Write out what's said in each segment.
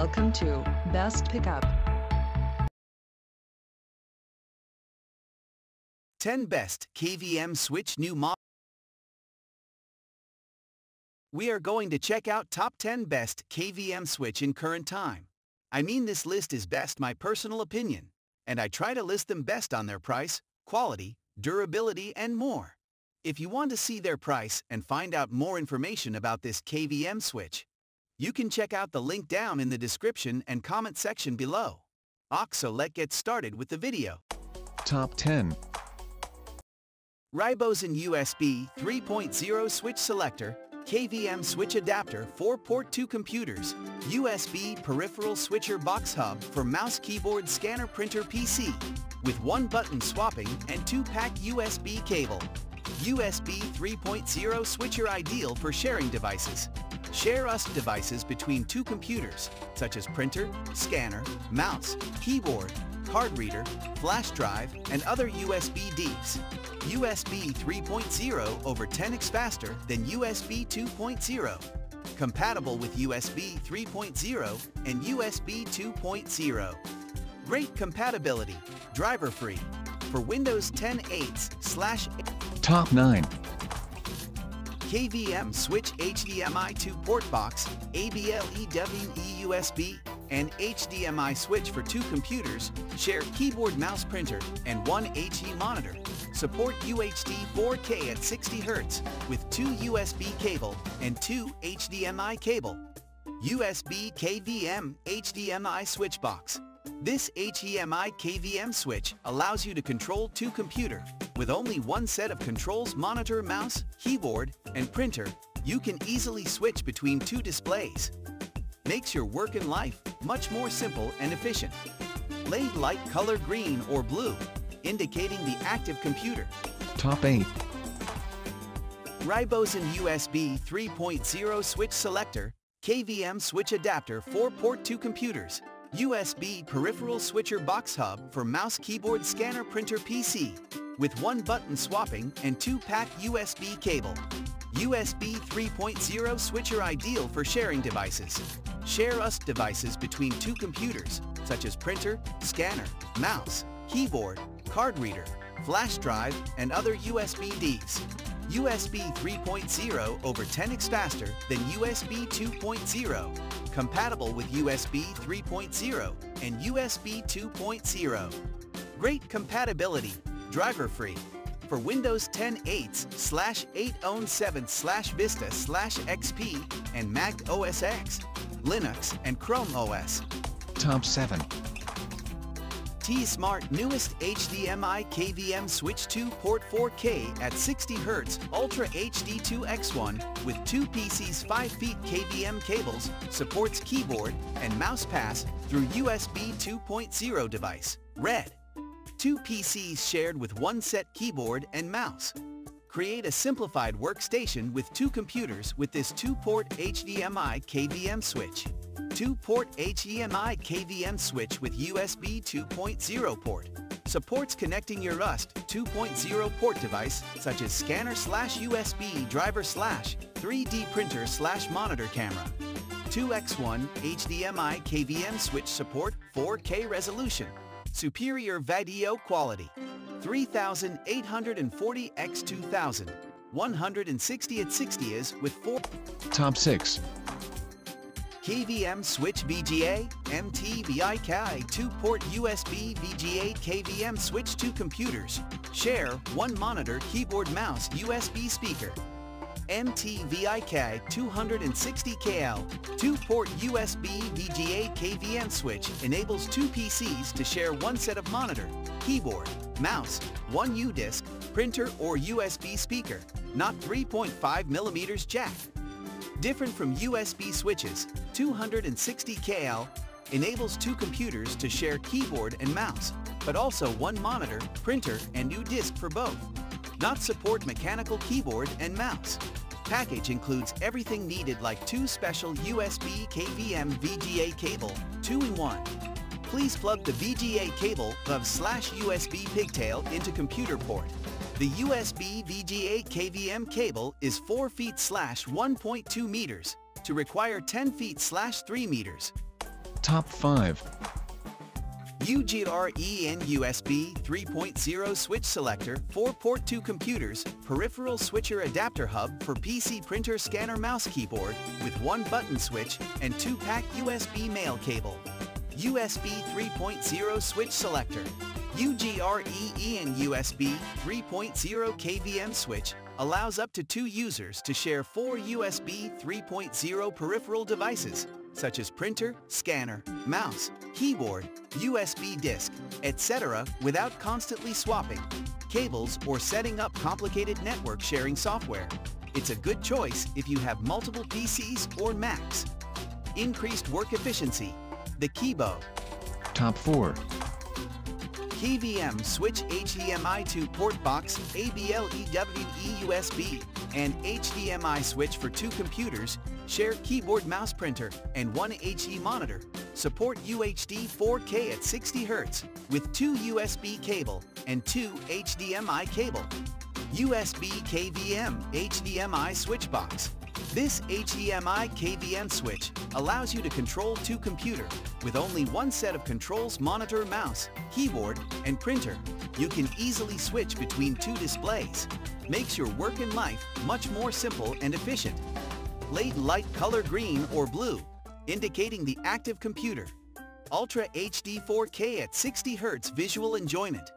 Welcome to Best Pickup. 10 Best KVM Switch New Model. We are going to check out top 10 best KVM Switch in current time. I mean this list is best my personal opinion, and I try to list them best on their price, quality, durability, and more. If you want to see their price and find out more information about this KVM switch, you can check out the link down in the description and comment section below. So let's get started with the video. Top 10. Rybozen USB 3.0 Switch Selector KVM switch adapter 4-port 2 computers, USB peripheral switcher box hub for mouse keyboard scanner printer PC, with one button swapping and 2-pack USB cable. USB 3.0 switcher ideal for sharing devices. Share US devices between two computers, such as printer, scanner, mouse, keyboard, card reader, flash drive, and other USB DIVs. USB 3.0 over 10x faster than USB 2.0. Compatible with USB 3.0 and USB 2.0. Great compatibility, driver-free. For Windows 10 8 slash Top 9. KVM Switch HDMI 2 port box, ABLEWE USB, and HDMI switch for two computers, share keyboard mouse printer and one HD monitor. Support UHD 4K at 60 Hz with two USB cable and two HDMI cable. USB KVM HDMI switch box. This HDMI KVM switch allows you to control two computer. With only one set of controls monitor, mouse, keyboard, and printer, you can easily switch between two displays makes your work and life much more simple and efficient. Laid light color green or blue, indicating the active computer. Top 8. Rybozen USB 3.0 switch selector, KVM switch adapter 4-port 2 computers, USB peripheral switcher box hub for mouse keyboard scanner printer PC, with one button swapping and two-pack USB cable. USB 3.0 switcher ideal for sharing devices. Share US devices between two computers, such as printer, scanner, mouse, keyboard, card reader, flash drive, and other USB DIVs. USB 3.0 over 10x faster than USB 2.0, compatible with USB 3.0 and USB 2.0. Great compatibility, driver-free, for Windows 10 8 slash 8 7 slash Vista slash XP and Mac OS X, Linux, and Chrome OS. Top 7. TESmart newest HDMI KVM Switch 2 port 4K at 60 Hz Ultra HD 2X1 with two PCs 5 feet KVM cables supports keyboard and mouse pass through USB 2.0 device. Red. Two PCs shared with one set keyboard and mouse. Create a simplified workstation with two computers with this two-port HDMI KVM switch. Two-port HDMI KVM switch with USB 2.0 port. Supports connecting your RUST 2.0 port device such as scanner slash USB driver slash 3D printer slash monitor camera. 2x1 HDMI KVM switch support 4K resolution superior video quality. 3840 x 2000, 160 at 60 is with 4. Top 6. KVM Switch VGA, MTVIK 2-port USB VGA KVM Switch 2 computers. Share, one monitor, keyboard mouse, USB speaker. MTVIK 260KL 2-port USB VGA KVM switch enables two PCs to share one set of monitor, keyboard, mouse, one U-disc, printer or USB speaker, not 3.5 millimeters jack. Different from USB switches, 260KL enables two computers to share keyboard and mouse, but also one monitor, printer, and U-disc for both. Not support mechanical keyboard and mouse. Package includes everything needed like two special USB KVM VGA cable, 2-in-1. Please plug the VGA cable of slash USB pigtail into computer port. The USB VGA KVM cable is 4 feet slash 1.2 meters to require 10 feet slash 3 meters. Top 5. UGREEN USB 3.0 switch selector, 4-port 2 computers, peripheral switcher adapter hub for PC printer scanner mouse keyboard with one button switch and 2-pack USB mail cable. USB 3.0 switch selector. UGREEN USB 3.0 KVM switch allows up to two users to share four USB 3.0 peripheral devices such as printer, scanner, mouse, keyboard, USB disk, etc. without constantly swapping cables or setting up complicated network sharing software. It's a good choice if you have multiple PCs or Macs. Increased work efficiency. The Kibo. Top 4. KVM Switch HDMI to port box, ABLEWE USB, and HDMI switch for two computers, share keyboard mouse printer, and one HD monitor. Support UHD 4K at 60 Hz with two USB cable and two HDMI cable. USB KVM HDMI switch box. This HDMI KVM switch allows you to control two computers with only one set of controls monitor mouse, keyboard, and printer. You can easily switch between two displays. Makes your work and life much more simple and efficient. Late light color green or blue, indicating the active computer. Ultra HD 4K at 60 Hz visual enjoyment.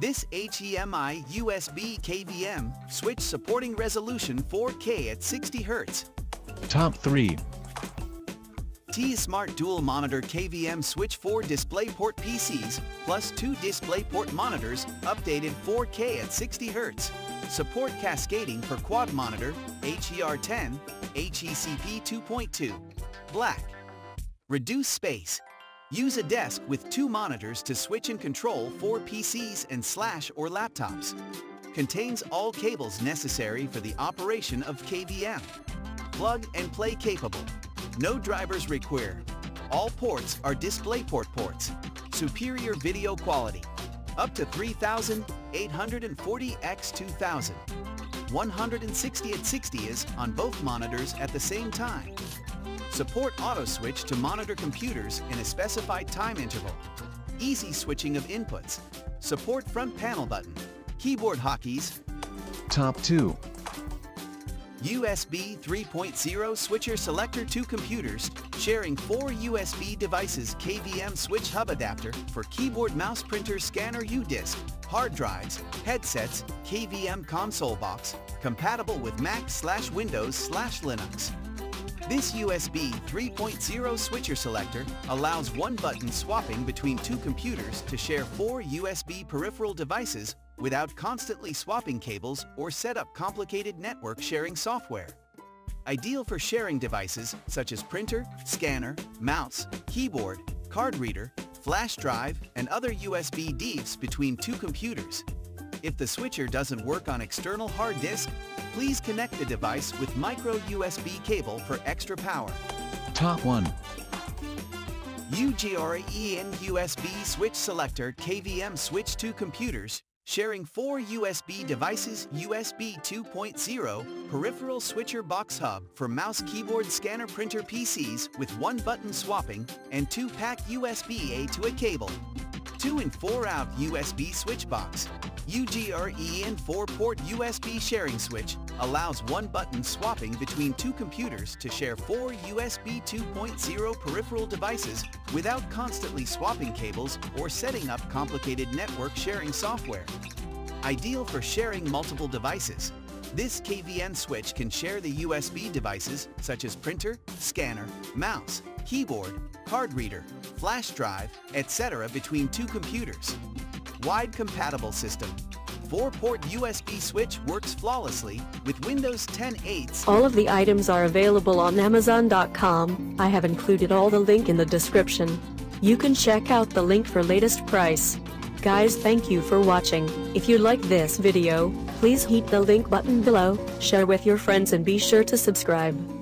This HDMI USB KVM switch supporting resolution 4K at 60 Hz. Top 3. TESmart Dual Monitor KVM Switch 4 DisplayPort PCs plus two DisplayPort monitors updated 4K at 60 Hz. Support cascading for quad monitor HDR10, HDCP 2.2. Black. Reduce space. Use a desk with two monitors to switch and control four PCs and slash or laptops. Contains all cables necessary for the operation of KVM. Plug and play capable. No drivers required. All ports are DisplayPort ports. Superior video quality. Up to 3840 x 2000. 160 at 60 is on both monitors at the same time. Support auto switch to monitor computers in a specified time interval. Easy switching of inputs. Support front panel button. Keyboard hotkeys. Top 2. USB 3.0 switcher selector two computers sharing four USB devices KVM switch hub adapter for keyboard mouse printer scanner U-Disk, hard drives, headsets, KVM console box, compatible with Mac slash Windows slash Linux. This USB 3.0 switcher selector allows one-button swapping between two computers to share four USB peripheral devices without constantly swapping cables or set up complicated network sharing software. Ideal for sharing devices such as printer, scanner, mouse, keyboard, card reader, flash drive, and other USB DIVs between two computers. If the switcher doesn't work on external hard disk, please connect the device with micro USB cable for extra power. Top 1. UGREEN USB switch selector KVM switch to computers sharing four USB devices USB 2.0 peripheral switcher box hub for mouse keyboard scanner printer PCs with one button swapping and two pack USB A to a cable. 2 and 4 out USB switch box. UGREEN 4-port USB sharing switch allows one-button swapping between two computers to share four USB 2.0 peripheral devices without constantly swapping cables or setting up complicated network sharing software. Ideal for sharing multiple devices. This KVM switch can share the USB devices such as printer, scanner, mouse, keyboard, card reader, flash drive, etc. between two computers. Wide compatible system. 4-port USB switch works flawlessly with Windows 10 8. All of the items are available on Amazon.com. I have included all the link in the description. You can check out the link for latest price. Guys thank you for watching. If you like this video, please hit the link button below, share with your friends and be sure to subscribe.